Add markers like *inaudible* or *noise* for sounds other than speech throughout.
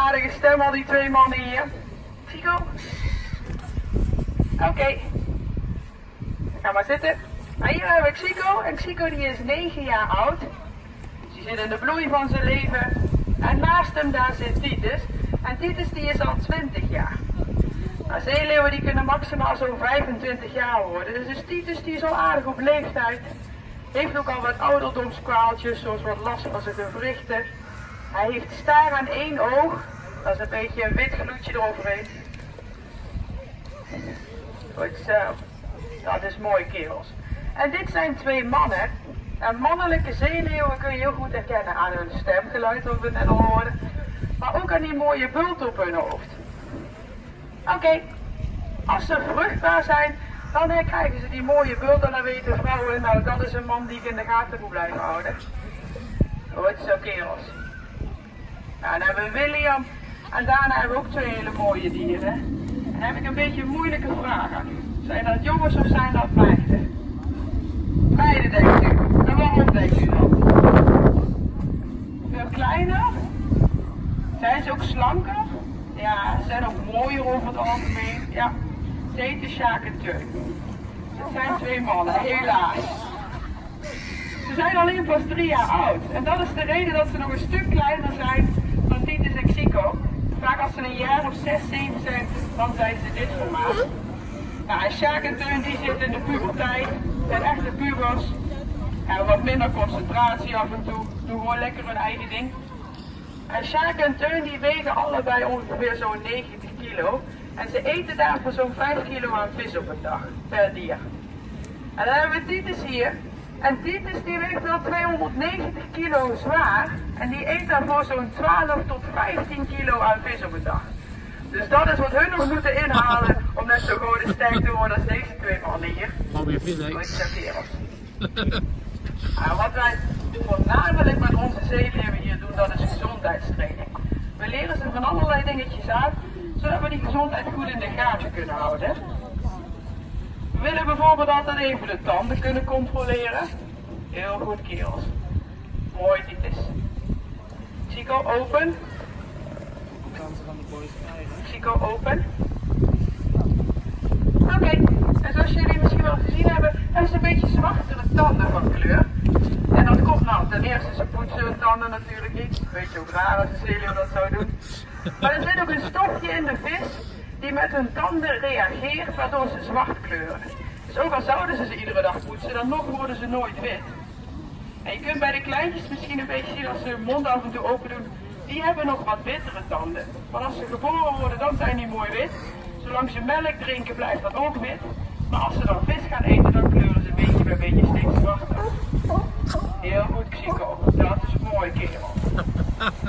aardige stem, al die twee mannen hier. Chico? Oké. Ga maar zitten. En hier hebben we Chico. En Chico die is 9 jaar oud. Dus die zit in de bloei van zijn leven. En naast hem daar zit Titus. En Titus die is al 20 jaar. Nou, zeeleeuwen die kunnen maximaal zo'n 25 jaar worden. Dus Titus die is al aardig op leeftijd. Heeft ook al wat ouderdomskwaaltjes, zoals wat last van zijn gewrichten. Hij heeft staar aan één oog. Dat is een beetje een wit gloedje eroverheen. Goed zo. Dat is mooi kerels. En dit zijn twee mannen. En mannelijke zeeleeuwen kun je heel goed herkennen aan hun stemgeluid, wat we net al hoorden. Maar ook aan die mooie bult op hun hoofd. Oké, als ze vruchtbaar zijn, dan krijgen ze die mooie bult en dan weten vrouwen, nou dat is een man die ik in de gaten moet blijven houden. Goed zo kerels. Nou, dan hebben we William en daarna hebben ook twee hele mooie dieren. En dan heb ik een beetje moeilijke vragen. Zijn dat jongens of zijn dat meiden? Meiden denk ik. En waarom denk u dat? Veel kleiner? Zijn ze ook slanker? Ja, ze zijn ook mooier over het algemeen. Ja, ze Sjaak en. Het zijn twee mannen, helaas. Ze zijn alleen pas drie jaar oud. En dat is de reden dat ze nog een stuk kleiner zijn dan Titus en Xico. Vaak als ze een jaar of zes, zeven zijn, dan zijn ze dit formaat. Nou, en Sjaak en Teun die zitten in de puberteit, zijn echte pubers. Hebben wat minder concentratie af en toe, doen gewoon lekker hun eigen ding. En Sjaak en Teun die wegen allebei ongeveer zo'n 90 kilo. En ze eten daarvoor zo'n 5 kilo aan vis op een dag, per dier. En dan hebben we Titus hier. En Titus die weegt wel 290 kilo zwaar. En die eet daarvoor zo'n 12 tot 15 kilo aan vis op een dag. Dus dat is wat hun nog moeten inhalen om net zo en sterk te worden als deze twee mannen hier. Alweer vis, hè? Nou, wat wij voornamelijk met onze zeeleeuwen hier doen, dat is gezondheidstraining. We leren ze van allerlei dingetjes aan, zodat we die gezondheid goed in de gaten kunnen houden. We willen bijvoorbeeld altijd even de tanden kunnen controleren. Heel goed, kerels. Mooi, Titus. Chico, open. Chico, open. Oké, en zoals jullie misschien wel gezien hebben, hebben ze een beetje zwartere tanden van kleur. En dat komt nou, ten eerste, ze poetsen hun tanden natuurlijk niet. Beetje ook raar als een dat zou doen. Maar er zit ook een stofje in de vis die met hun tanden reageert, waardoor ze zwart kleuren. Dus ook al zouden ze ze iedere dag poetsen, dan nog worden ze nooit wit. En je kunt bij de kleintjes misschien een beetje zien als ze hun mond af en toe open doen, die hebben nog wat wittere tanden. Maar als ze geboren worden, dan zijn die mooi wit. Zolang ze melk drinken, blijft dat ook wit. Maar als ze dan vis gaan eten, dan kleuren ze beetje bij beetje steeds zwarter. Heel goed, Chico. Dat is mooi, kerel.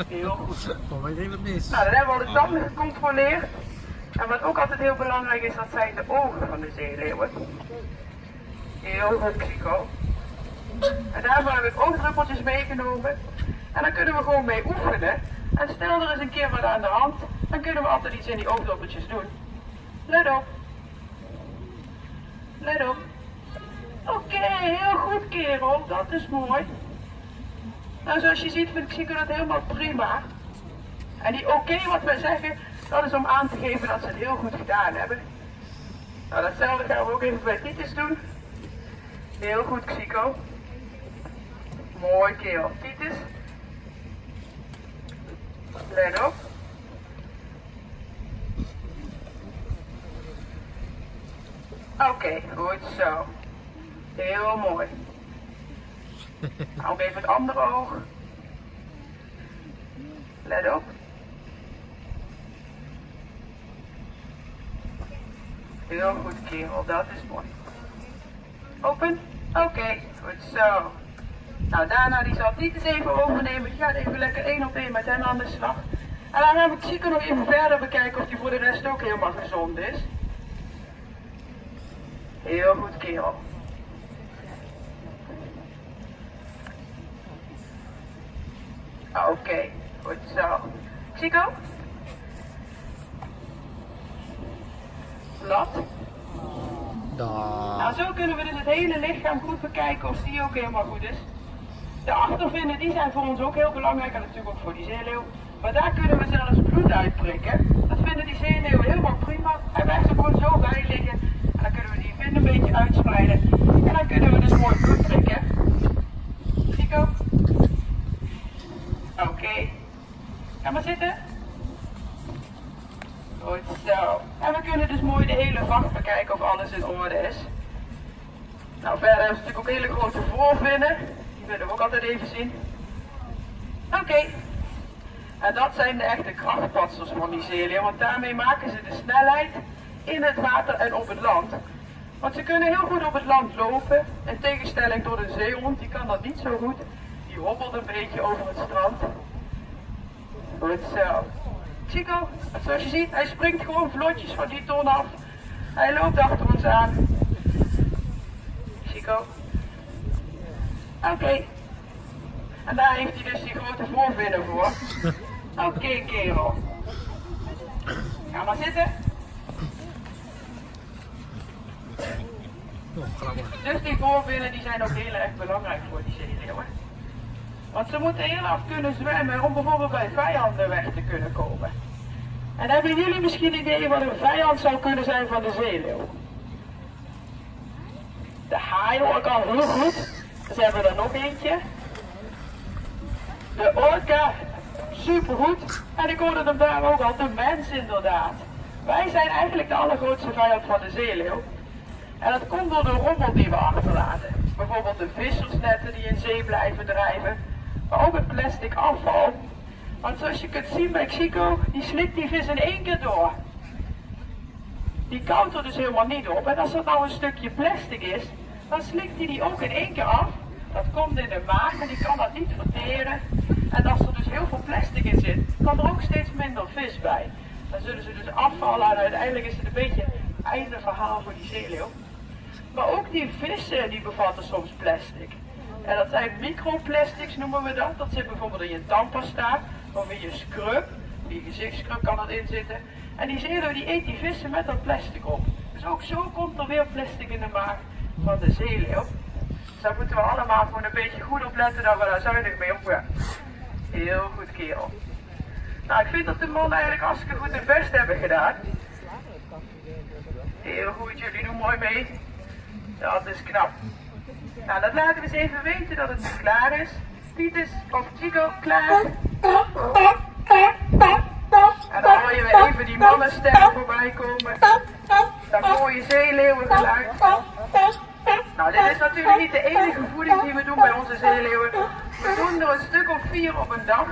Heel goed. Oh, wat hele mis. Nou, dan hebben we al de tanden gecontroleerd. En wat ook altijd heel belangrijk is, dat zijn de ogen van de zeeleeuwen. Heel goed, Chico. En daarvoor heb ik oogdruppeltjes meegenomen. En dan kunnen we gewoon mee oefenen. En stel er is een keer wat aan de hand, dan kunnen we altijd iets in die oogdruppeltjes doen. Let op. Let op. Oké, heel goed kerel, dat is mooi. Nou, zoals je ziet vind ik dat helemaal prima. En die oké wat wij zeggen, dat is om aan te geven dat ze het heel goed gedaan hebben. Nou, datzelfde gaan we ook even bij Titus doen. Heel goed, Xico. Mooi kerel. Titus. Let op. Oké, goed zo. Heel mooi. *laughs* Nou, even het andere oog. Let op. Heel goed, kerel. Dat is mooi. Open. Oké, goed zo. Nou, daarna die zal niet eens even overnemen. Die gaat even lekker één op één met hem aan de slag. En dan gaan we Chico nog even verder bekijken of hij voor de rest ook helemaal gezond is. Heel goed, kerel. Oké, goed zo. Chico? Lat? Nou, zo kunnen we dus het hele lichaam goed bekijken of die ook helemaal goed is. De achtervinnen die zijn voor ons ook heel belangrijk en natuurlijk ook voor die zeeleeuw. Maar daar kunnen we zelfs bloed uitprikken. Dat vinden die zeeleeuwen helemaal prima. Hij blijft er gewoon zo bij liggen. En dan kunnen we die vin een beetje uitspreiden. En dan kunnen we dus mooi bloed prikken. Chico? Oké. Ga maar zitten. Goed zo. En we kunnen dus mooi de hele vacht bekijken of alles in orde is. Nou, verder hebben ze natuurlijk ook hele grote voorvinnen. Die willen we ook altijd even zien. Oké. En dat zijn de echte krachtpatsers van zeeleeuw, want daarmee maken ze de snelheid in het water en op het land. Want ze kunnen heel goed op het land lopen, in tegenstelling tot een zeehond, die kan dat niet zo goed. Die hobbelt een beetje over het strand. Goed zo. Chico, zoals je ziet, hij springt gewoon vlotjes van die ton af. Hij loopt achter ons aan. Chico. Oké. En daar heeft hij dus die grote voorvinnen voor. *laughs* Oké, kerel. Ga maar zitten. Dus die voorvinnen die zijn ook heel erg belangrijk voor die zeeleeuwen. Want ze moeten heel af kunnen zwemmen om bijvoorbeeld bij vijanden weg te kunnen komen. En hebben jullie misschien idee wat een vijand zou kunnen zijn van de zeeleeuw? De haai hoor ik al heel goed. Dus hebben we er nog eentje. De orka, supergoed. En ik hoorde hem daar ook al, de mens inderdaad. Wij zijn eigenlijk de allergrootste vijand van de zeeleeuw. En dat komt door de rommel die we achterlaten. Bijvoorbeeld de vissersnetten die in zee blijven drijven. Maar ook het plastic afval. Want zoals je kunt zien bij Chico, die slikt die vis in één keer door. Die koudt er dus helemaal niet op. En als dat nou een stukje plastic is, dan slikt hij die ook in één keer af. Dat komt in de maag en die kan dat niet verteren. En als er dus heel veel plastic in zit, kan er ook steeds minder vis bij. Dan zullen ze dus afvallen en uiteindelijk is het een beetje einde verhaal voor die zeeleeuw. Maar ook die vissen die bevatten soms plastic. En dat zijn microplastics noemen we dat. Dat zit bijvoorbeeld in je tandpasta of in je scrub. In je gezichtscrub kan dat in zitten. En die zeeleeuw die eet die vissen met dat plastic op. Dus ook zo komt er weer plastic in de maag van de zeeleeuw. Dus daar moeten we allemaal gewoon een beetje goed op letten dat we daar zuinig mee omgaan. Heel goed kerel. Nou, ik vind dat de mannen eigenlijk hartstikke goed hun best hebben gedaan. Heel goed, jullie doen mooi mee. Dat is knap. Nou, dat laten we eens even weten dat het klaar is. Titus of Chico klaar. En dan hoor je weer even die mannenstemmen voorbij komen. Dat mooie zeeleeuwengeluid. Nou, dit is natuurlijk niet de enige voeding die we doen bij onze zeeleeuwen. We doen er een stuk of vier op een dag.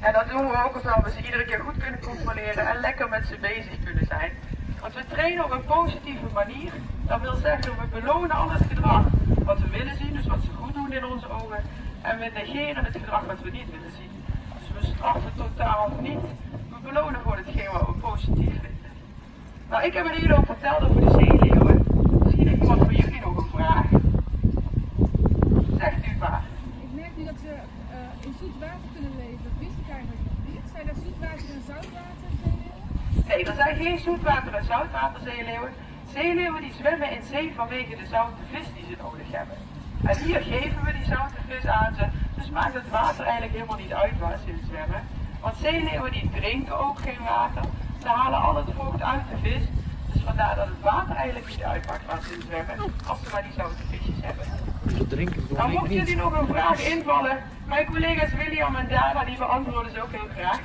En dat doen we ook omdat we ze iedere keer goed kunnen controleren en lekker met ze bezig kunnen zijn. Want we trainen op een positieve manier. Dat wil zeggen, we belonen al het gedrag wat we willen zien, dus wat ze goed doen in onze ogen. En we negeren het gedrag wat we niet willen zien. Dus we straffen totaal niet. We belonen voor hetgeen wat we positief vinden. Nou, ik heb een hele hoop verteld over de zeeleeuwen. Misschien heeft iemand voor jullie nog een vraag. Zegt u maar. Ik merk nu dat ze uh, in zoet water kunnen leven. Dat wist ik eigenlijk niet. Zijn er zoetwater en zoutwater zeeleeuwen? Nee, er zijn geen zoetwater- en zoutwaterzeeleeuwen. Zeeleeuwen die zwemmen in zee vanwege de zoute vis die ze nodig hebben. En hier geven we die zoute vis aan ze, dus maakt het water eigenlijk helemaal niet uit waar ze in zwemmen. Want zeeleeuwen die drinken ook geen water, ze halen al het vocht uit de vis. Dus vandaar dat het water eigenlijk niet uitmaakt waar ze in zwemmen, als ze maar die zoute visjes hebben. Gewoon mochten jullie nog een vraag invallen, mijn collega's William en Dara, die beantwoorden ze ook heel graag.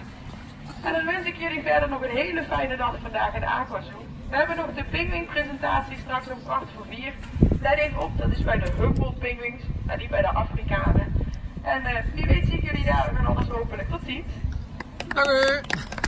En dan wens ik jullie verder nog een hele fijne dag vandaag in Aquazoo. We hebben nog de pinguïnpresentatie straks om kwart voor vier. Let even op, dat is bij de Humboldt pinguïns en niet bij de Afrikanen. En eh, wie weet zie ik jullie daar en anders hopelijk tot ziens. Dank u.